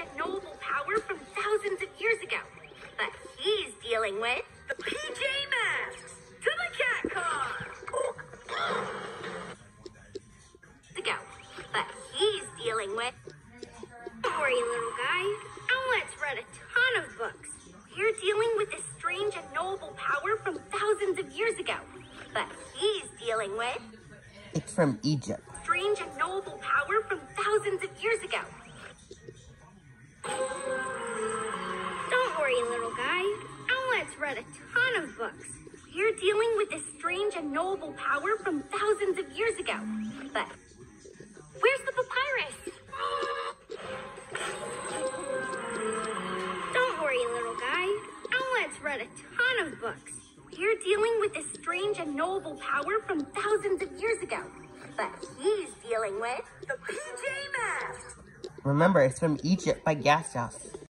and noble power from thousands of years ago. But he's dealing with The PJ Masks! To the cat car! to go. But he's dealing with. Don't little guy. Owlet's read a ton of books. We're dealing with this strange and noble power from thousands of years ago. But he's dealing with It's from Egypt. Little guy. Owlet's read a ton of books. We're dealing with this strange and noble power from thousands of years ago. But where's the papyrus? Don't worry, little guy. Owlet's read a ton of books. We're dealing with this strange and noble power from thousands of years ago. But he's dealing with The PJ Masks! Remember, it's from Egypt by Gas House.